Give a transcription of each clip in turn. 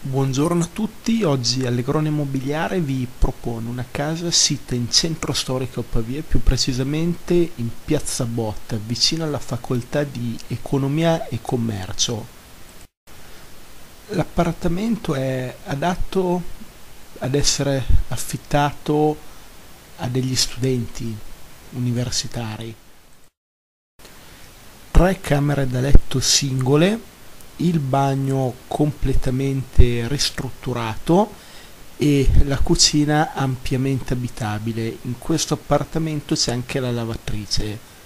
Buongiorno a tutti, oggi Allegrone Immobiliare vi propone una casa sita in centro storico a Pavia, più precisamente in Piazza Botta, vicino alla facoltà di Economia e Commercio. L'appartamento è adatto ad essere affittato a degli studenti universitari. Tre camere da letto singole il bagno completamente ristrutturato e la cucina ampiamente abitabile. In questo appartamento c'è anche la lavatrice.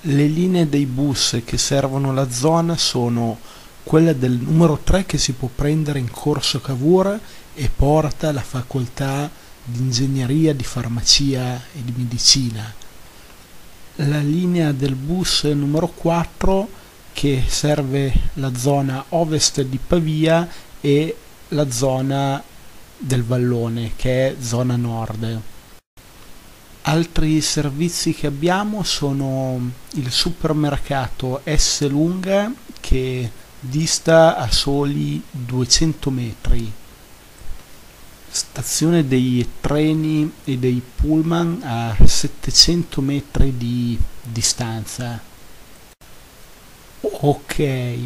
Le linee dei bus che servono la zona sono quella del numero 3 che si può prendere in corso Cavour e porta alla facoltà di ingegneria, di farmacia e di medicina. La linea del bus numero 4 che serve la zona ovest di Pavia e la zona del Vallone che è zona nord. Altri servizi che abbiamo sono il supermercato S Lunga che dista a soli 200 metri, stazione dei treni e dei pullman a 700 metri di distanza. Ok,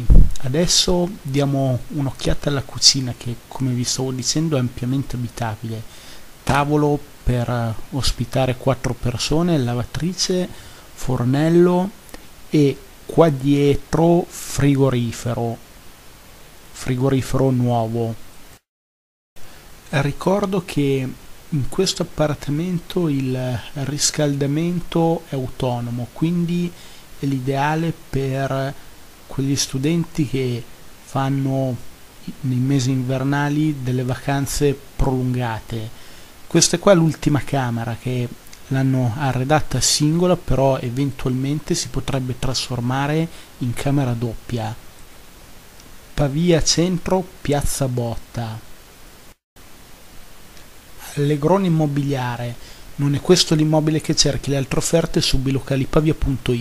adesso diamo un'occhiata alla cucina che come vi stavo dicendo è ampiamente abitabile. Tavolo per ospitare quattro persone, lavatrice, fornello e qua dietro frigorifero, frigorifero nuovo. Ricordo che in questo appartamento il riscaldamento è autonomo, quindi è l'ideale per quegli studenti che fanno nei mesi invernali delle vacanze prolungate. Questa è qua l'ultima camera che l'hanno arredata singola, però eventualmente si potrebbe trasformare in camera doppia. Pavia Centro, Piazza Botta. Allegrone Immobiliare. Non è questo l'immobile che cerchi, le altre offerte su bilocalipavia.it.